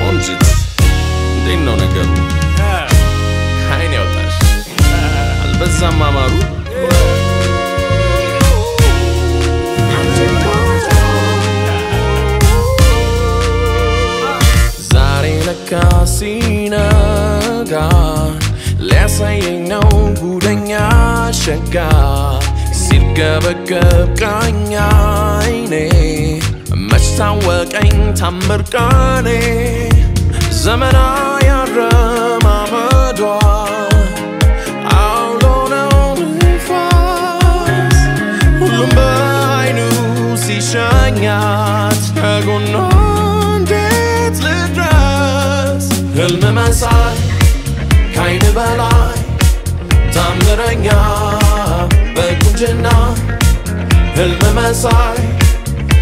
ቆንጅት እንዴት ነው ነገሩ? አይን ያውጣሽ አልበዛም ማማሩ? ዛሬ ለካ ሲነጋ ሊያሳየኝ ነው ጉደኛ ሸጋ ሲርገበገብ ቃኝ አይኔ ታወቀኝ ታምር ቀኔ ዘመና ያረማመዷ አውሎ ነው ንፋስ። ሁሉም በአይኑ ሲሸኛት ከጎኗ እንዴት ልድረስ? ህልም መሳይ ከአይን በላይ ታምረኛ በቁንጅና። ህልም መሳይ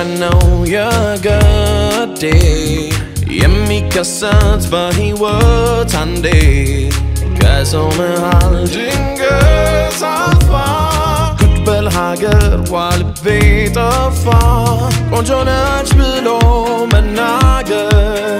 غنوا يا قدي يمي كسات بهيوت عندي كاسو معالجنجز عطفا كنت بالهاجر والبيت طفا قنجو ناجبلو من ناجر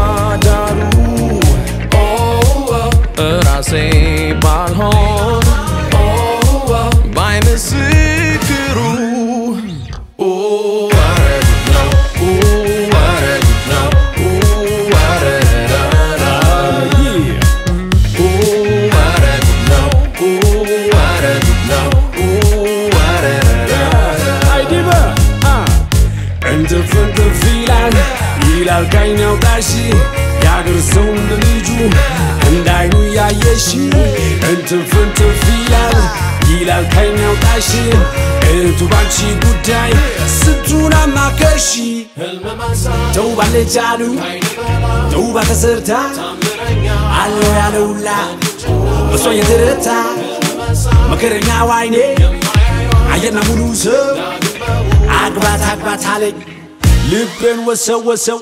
ካይን ያውጣሽ የአገር ሰው እንደ ልጁ እንዳይኑ ያየሽ። እንትፍ እንትፍ ይላል ይላል ካይን ያውጣሽ እህቱ ባንቺ ጉዳይ ስንቱን አማከርሽ? ተውባለች አሉ ተውባ ተሰርታ አለው ያለውላ እሷ የተረታ መከረኛ ዋይኔ። አየና ሙሉ ሰው አግባት አግባት አለኝ لبن وسوسو.